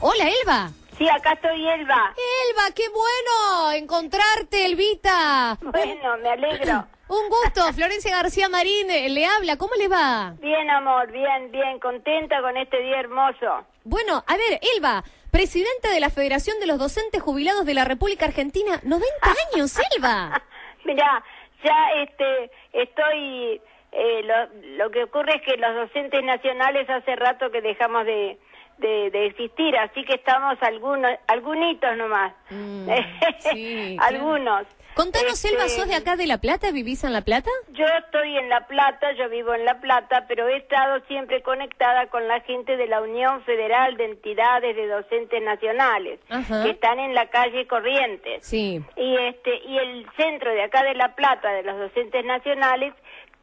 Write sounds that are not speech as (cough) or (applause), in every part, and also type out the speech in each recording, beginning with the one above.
Hola, Elba. Sí, acá estoy, Elba. Elba, qué bueno encontrarte, Elvita. Bueno, me alegro. (clears throat) Un gusto, Florencia García Marín eh, le habla, ¿cómo le va? Bien, amor, bien, bien, contenta con este día hermoso. Bueno, a ver, Elba, presidente de la Federación de los Docentes Jubilados de la República Argentina, 90 (laughs) años, Elba. Mira, ya este, estoy, eh, lo, lo que ocurre es que los docentes nacionales hace rato que dejamos de, de, de existir, así que estamos algunos, algunitos nomás. Mm, (laughs) sí, algunos. Contanos, Este, Elba, ¿sos de acá de La Plata? ¿Vivís en La Plata? Yo estoy en La Plata, yo vivo en La Plata, pero he estado siempre conectada con la gente de la Unión Federal de Entidades de Docentes Nacionales, Ajá. que están en la calle Corrientes. Sí. Y este y el centro de acá de La Plata de los docentes nacionales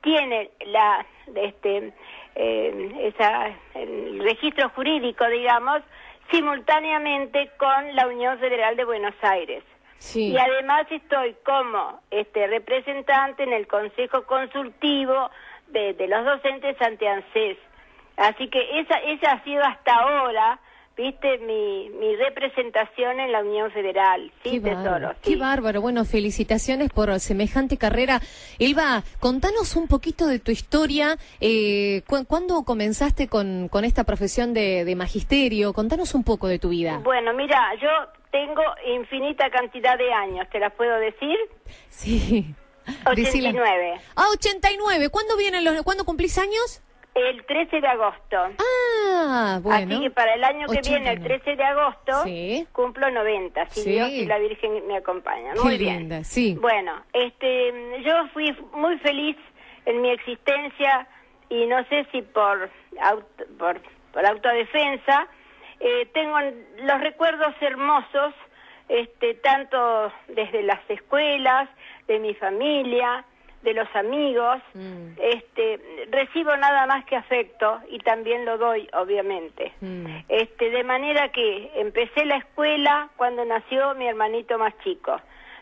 tiene la este eh, esa el registro jurídico, digamos, simultáneamente con la Unión Federal de Buenos Aires. Sí. Y además estoy como este representante en el Consejo Consultivo de, de los docentes ante ANSES. Así que esa, esa ha sido hasta ahora, viste, mi, mi representación en la Unión Federal. Sí, Qué tesoro. bárbaro, sí. qué bárbaro. Bueno, felicitaciones por semejante carrera. Elba, contanos un poquito de tu historia. Eh, cu- ¿Cuándo comenzaste con, con esta profesión de, de magisterio? Contanos un poco de tu vida. Bueno, mira, yo tengo infinita cantidad de años, ¿te las puedo decir? Sí. Decila. 89. Ah, 89. ¿Cuándo vienen los, cuándo cumplís años? El 13 de agosto. Ah, bueno. Así que para el año que viene, el 89. 13 de agosto, Sí. cumplo 90, si Sí. Dios y la Virgen me acompañan. Muy bien. linda, sí. Bueno, este, yo fui muy feliz en mi existencia y no sé si por, auto- por, por autodefensa, eh, tengo los recuerdos hermosos, este, tanto desde las escuelas, de mi familia, de los amigos, Mm. este, recibo nada más que afecto y también lo doy, obviamente. Mm. Este, de manera que empecé la escuela cuando nació mi hermanito más chico.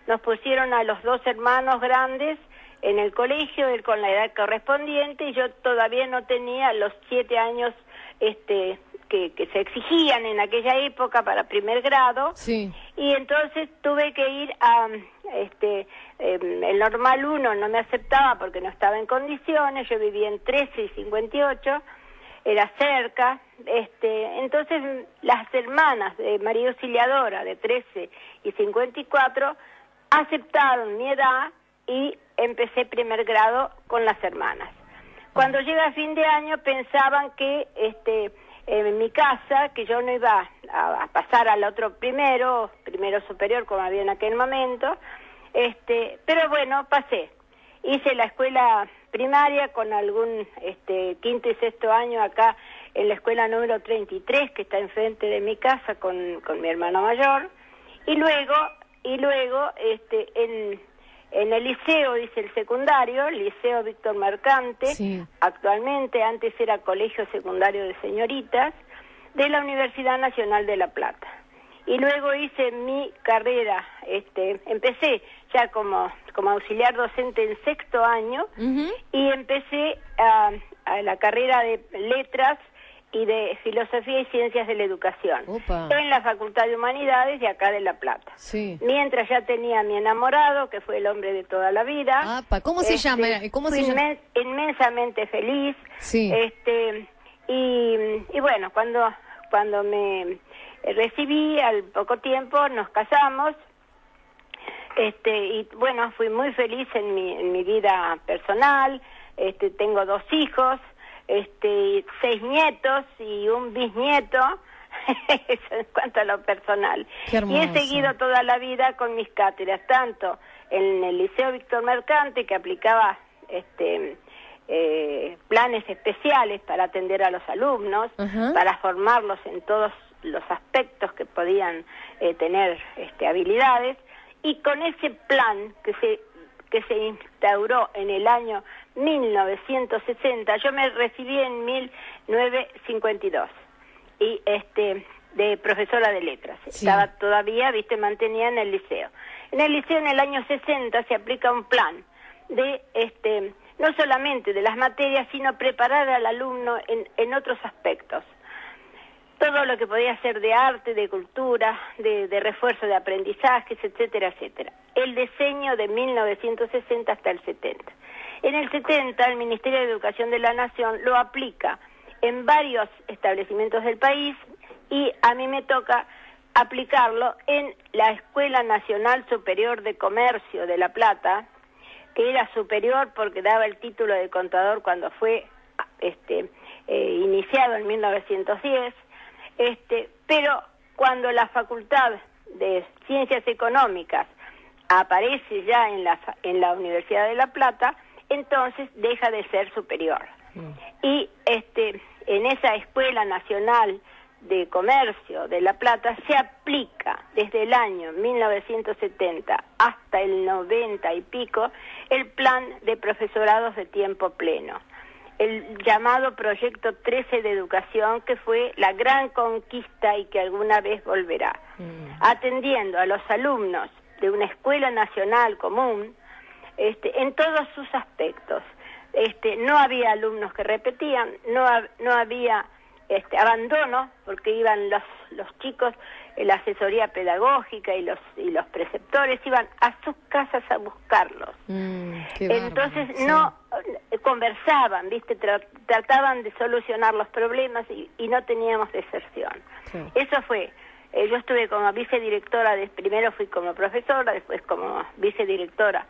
Nos pusieron a los dos hermanos grandes en el colegio, él con la edad correspondiente, y yo todavía no tenía los siete años este, que, que se exigían en aquella época para primer grado. Sí. Y entonces tuve que ir a, este, em, el normal 1 no me aceptaba porque no estaba en condiciones, yo vivía en 13 y 58, era cerca, este, entonces las hermanas de María Auxiliadora de 13 y 54 aceptaron mi edad y empecé primer grado con las hermanas. Cuando llega fin de año pensaban que este en mi casa, que yo no iba a, pasar al otro primero, primero superior como había en aquel momento, este, pero bueno, pasé. Hice la escuela primaria con algún este quinto y sexto año acá en la escuela número 33 que está enfrente de mi casa con, con mi hermano mayor y luego y luego este en en el liceo, dice el secundario, el Liceo Víctor Mercante, Sí. actualmente, antes era Colegio Secundario de Señoritas, de la Universidad Nacional de La Plata. Y luego hice mi carrera, este, empecé ya como, como auxiliar docente en sexto año y empecé a, a la carrera de letras y de filosofía y ciencias de la educación Opa. en la Facultad de Humanidades de acá de La Plata. Sí. Mientras ya tenía a mi enamorado, que fue el hombre de toda la vida. Apa, ¿cómo se llama? ¿Cómo se llama? inmen- inmensamente feliz. Sí. Este, y, y bueno, cuando, cuando me recibí, al poco tiempo nos casamos. Este, y bueno, fui muy feliz en mi, en mi vida personal. Este, tengo dos hijos, este, seis nietos y un bisnieto. (laughs) En cuanto a lo personal. Y he seguido toda la vida con mis cátedras, tanto en el Liceo Víctor Mercante, que aplicaba este, eh, planes especiales para atender a los alumnos, para formarlos en todos los aspectos que podían eh, tener este, habilidades, y con ese plan que se que se instauró en el año 1960, yo me recibí en 1952 y este de profesora de letras. Sí. Estaba todavía, viste, mantenía en el liceo. En el liceo en el año 60 se aplica un plan de este no solamente de las materias, sino preparar al alumno en, en otros aspectos. todo lo que podía ser de arte, de cultura, de, de, refuerzo de aprendizajes, etcétera, etcétera. El diseño de 1960 hasta el 70. En el 70 el Ministerio de Educación de la Nación lo aplica en varios establecimientos del país y a mí me toca aplicarlo en la Escuela Nacional Superior de Comercio de La Plata, que era superior porque daba el título de contador cuando fue este, eh, iniciado en 1910, este, pero cuando la Facultad de Ciencias Económicas aparece ya en la, en la Universidad de La Plata, entonces deja de ser superior. Mm. Y este, en esa Escuela Nacional de Comercio de La Plata se aplica desde el año 1970 hasta el 90 y pico el plan de profesorados de tiempo pleno, el llamado Proyecto 13 de Educación, que fue la gran conquista y que alguna vez volverá, mm. atendiendo a los alumnos de una escuela nacional común este, en todos sus aspectos. Este, no había alumnos que repetían, no, no había este, abandono, porque iban los, los chicos, la asesoría pedagógica y los, y los preceptores iban a sus casas a buscarlos. Mm, Entonces no eh, conversaban, ¿viste? trataban de solucionar los problemas y, y no teníamos deserción. Eso fue. Eh, yo estuve como vicedirectora, de, primero fui como profesora, después como vicedirectora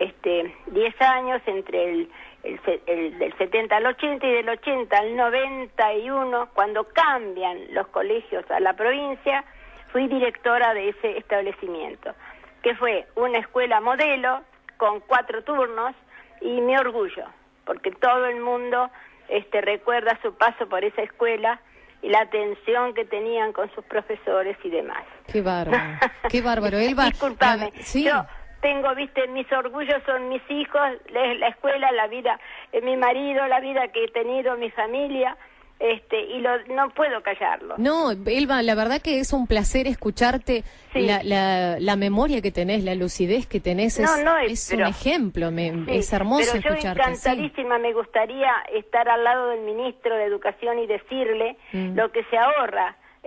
este, 10 años entre el, el, del 70 al 80 y del 80 al 91, cuando cambian los colegios a la provincia, fui directora de ese establecimiento, que fue una escuela modelo con cuatro turnos y mi orgullo, porque todo el mundo este, recuerda su paso por esa escuela y la atención que tenían con sus profesores y demás. Qué bárbaro, qué bárbaro. (laughs) Elba, Disculpame, ¿sí? yo tengo, viste, mis orgullos son mis hijos, la escuela, la vida, eh, mi marido, la vida que he tenido, mi familia, este, y lo, no puedo callarlo. No, Elba, la verdad que es un placer escucharte, la, la, la, memoria que tenés, la lucidez que tenés, es, es un ejemplo, me, es hermoso pero yo encantadísima me gustaría estar al lado del ministro de Educación y decirle mm. lo que se ahorra. (laughs)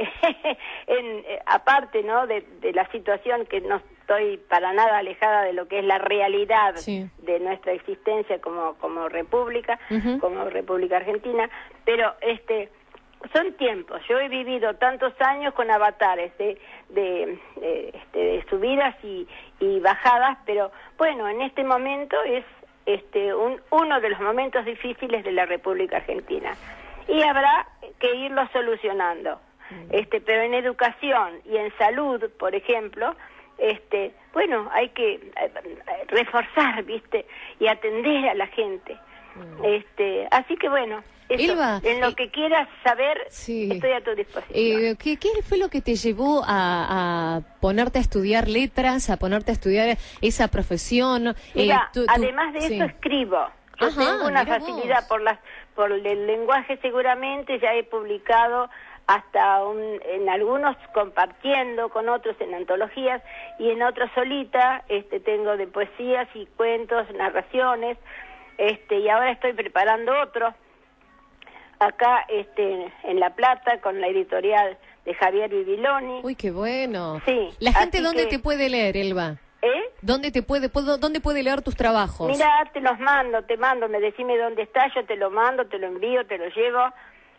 En, eh, aparte no de, la situación que no estoy para nada alejada de lo que es la realidad de nuestra existencia como como república como república argentina. Pero este son tiempos. Yo he vivido tantos años con avatares de de, este, de subidas y, y bajadas pero bueno en este momento es este un, uno de los momentos difíciles de la República Argentina. Y habrá que irlo solucionando. Este, pero en educación y en salud, por ejemplo, este, bueno, hay que eh, reforzar, ¿viste? Y atender a la gente. Mm. Este, así que bueno, en lo eh, que quieras saber, estoy a tu disposición. Eh, ¿qué, fue lo que te llevó a, ponerte a estudiar letras, a ponerte a estudiar esa profesión? Mira, además de eso escribo. Yo tengo una facilidad por las por el lenguaje seguramente, ya he publicado hasta un, en algunos compartiendo con otros en antologías y en otros solita, este tengo de poesías y cuentos, narraciones, este y ahora estoy preparando otro acá este en La Plata con la editorial de Javier Bibiloni. Uy, qué bueno. Sí. La gente dónde te puede leer, Elba? ¿Eh? ¿Dónde te puede puedo, dónde puede leer tus trabajos? Mira, te los mando, te mando, me decime dónde está, yo te lo mando, te lo envío, te lo llevo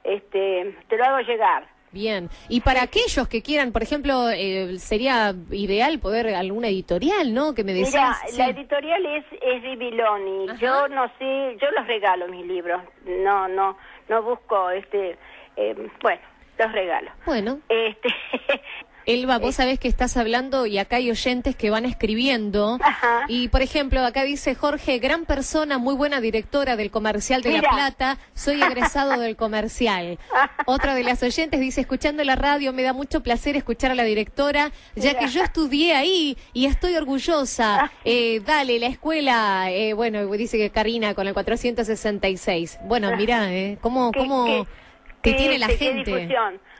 este, te lo hago llegar. Bien, y para aquellos que quieran, por ejemplo, eh, sería ideal poder alguna editorial, ¿no? Que me decías. Mira, la editorial es es Bibiloni. Yo no sé, yo los regalo mis libros. No, no, no busco, este, eh, bueno, los regalo. Bueno. Este, (laughs) Elba, vos sabés que estás hablando y acá hay oyentes que van escribiendo. Y, por ejemplo, acá dice Jorge, gran persona, muy buena directora del Comercial de La Plata, soy egresado del Comercial. (laughs) Otra de las oyentes dice, escuchando la radio, me da mucho placer escuchar a la directora, ya que yo estudié ahí y estoy orgullosa. Ah, eh, dale, la escuela, eh, bueno, dice que Karina con el 466. Bueno, ah. mira, eh, ¿cómo, cómo que tiene la gente?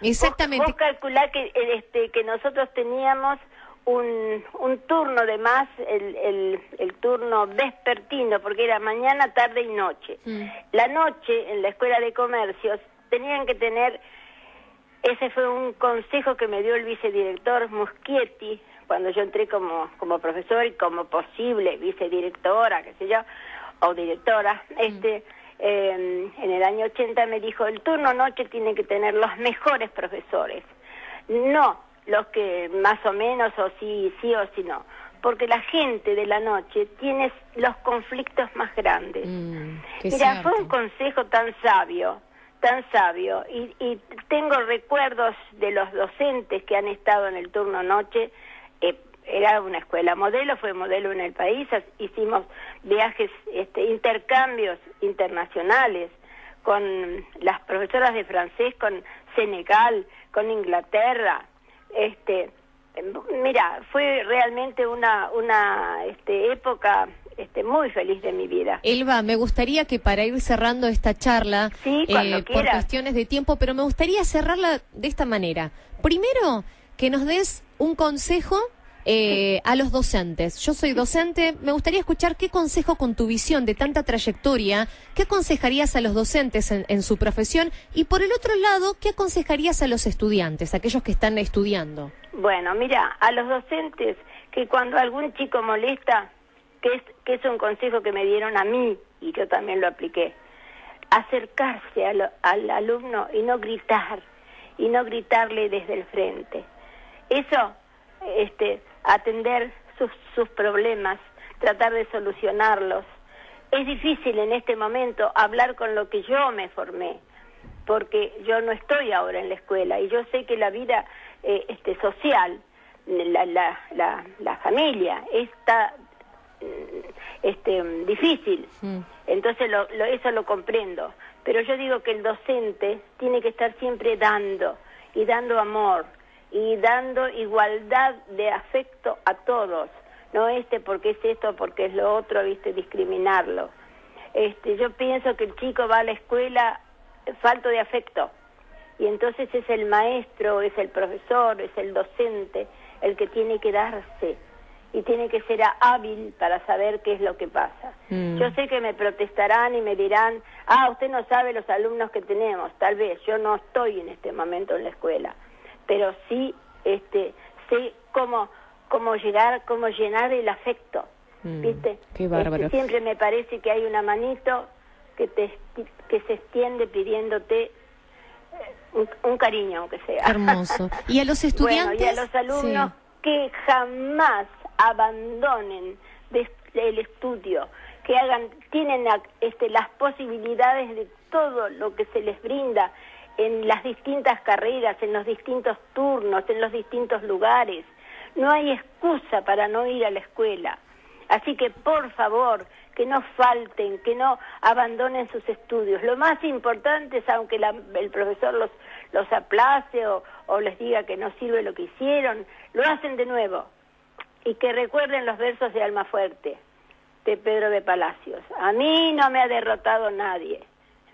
Exactamente. Vos, calculá que, este, que nosotros teníamos un, un turno de más, el, el, el, turno vespertino, porque era mañana, tarde y noche. Mm. La noche en la escuela de comercios tenían que tener Ese fue un consejo que me dio el vicedirector Muschietti cuando yo entré como, como profesor y como posible vicedirectora, qué sé yo, o directora. Este, eh, en el año 80 me dijo, el turno noche tiene que tener los mejores profesores, no los que más o menos o sí, sí o sí no, porque la gente de la noche tiene los conflictos más grandes. Mm, Mira, fue un consejo tan sabio, tan sabio, y, y, tengo recuerdos de los docentes que han estado en el turno noche. Eh, era una escuela modelo, fue modelo en el país, hicimos viajes, este, intercambios internacionales con las profesoras de francés, con Senegal, con Inglaterra, este, mira, fue realmente una, una este, época este, muy feliz de mi vida. Elba, me gustaría que para ir cerrando esta charla, eh, por cuestiones de tiempo, pero me gustaría cerrarla de esta manera. Primero, que nos des un consejo eh, a los docentes. Yo soy docente, me gustaría escuchar qué consejo con tu visión de tanta trayectoria, qué aconsejarías a los docentes en, su profesión y por el otro lado, qué aconsejarías a los estudiantes, aquellos que están estudiando. Bueno, mira, a los docentes que cuando algún chico molesta, que es, que es un consejo que me dieron a mí y yo también lo apliqué, acercarse al alumno y no gritar, y no gritarle desde el frente. Eso, este, atender sus, sus problemas, tratar de solucionarlos. Es difícil en este momento hablar con lo que yo me formé, porque yo no estoy ahora en la escuela y yo sé que la vida eh, este, social, la, la, la, la familia, está mm, este, difícil. Mm. Entonces lo, lo, eso lo comprendo. Pero yo digo que el docente tiene que estar siempre dando y dando amor y dando igualdad de afecto a todos, no este porque es esto, porque es lo otro, viste, discriminarlo. Este, yo pienso que el chico va a la escuela falto de afecto y entonces es el maestro, es el profesor, es el docente el que tiene que darse y tiene que ser hábil para saber qué es lo que pasa. Mm. Yo sé que me protestarán y me dirán, ah, usted no sabe los alumnos que tenemos, tal vez, yo no estoy en este momento en la escuela pero sí este sé cómo cómo llegar, cómo llenar el afecto, mm, ¿viste? Qué bárbaro. Este, siempre me parece que hay una manito que te que se extiende pidiéndote eh, un, cariño, aunque sea. Hermoso. ¿Y a los (laughs) estudiantes? y a los alumnos que jamás abandonen el estudio, que hagan, tienen este, las posibilidades de todo lo que se les brinda en las distintas carreras, en los distintos turnos, en los distintos lugares. No hay excusa para no ir a la escuela. Así que, por favor, que no falten, que no abandonen sus estudios. Lo más importante es, aunque el profesor los, los aplace o, o les diga que no sirve lo que hicieron, lo hacen de nuevo. Y que recuerden los versos de Alma Fuerte, de Pedro de Palacios. A mí no me ha derrotado nadie.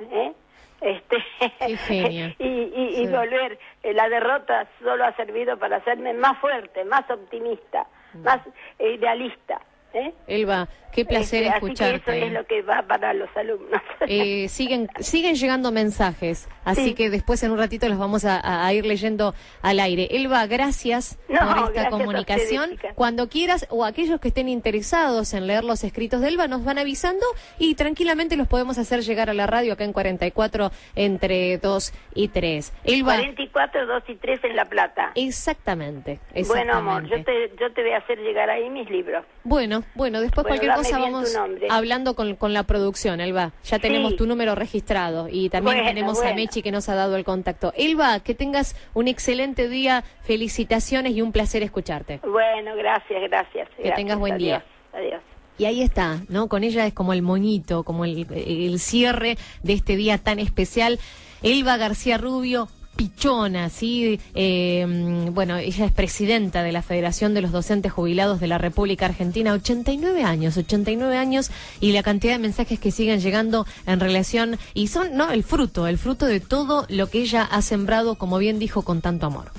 ¿Eh? este (laughs) y, y, volver eh, la derrota solo ha servido para hacerme más fuerte más optimista mm. más eh, idealista ¿Eh? Elba, qué placer este, escucharte. eso es lo que va para los alumnos. Eh, siguen, siguen llegando mensajes, así que después en un ratito los vamos a, ir leyendo al aire. Elba, gracias por esta comunicación. Cuando quieras, o aquellos que estén interesados en leer los escritos de Elba, nos van avisando y tranquilamente los podemos hacer llegar a la radio acá en 44 entre 2 y 3. Elba, 44, 2 y 3 en La Plata. Exactamente. exactamente. Bueno, amor, yo te, yo te voy a hacer llegar ahí mis libros. Bueno, bueno, después cualquier cosa vamos hablando con, con, la producción, Elba. Ya tenemos tu número registrado y también tenemos a Mechi que nos ha dado el contacto. Elba, que tengas un excelente día, felicitaciones y un placer escucharte. Bueno, gracias, gracias. Que tengas buen día. Adiós. Y ahí está, ¿no? Con ella es como el moñito, como el, el cierre de este día tan especial. Elba García Rubio, Pichona, ¿sí? Eh, bueno, ella es presidenta de la Federación de los Docentes Jubilados de la República Argentina, 89 años, 89 años, y la cantidad de mensajes que siguen llegando en relación, y son, ¿no? El fruto, el fruto de todo lo que ella ha sembrado, como bien dijo, con tanto amor.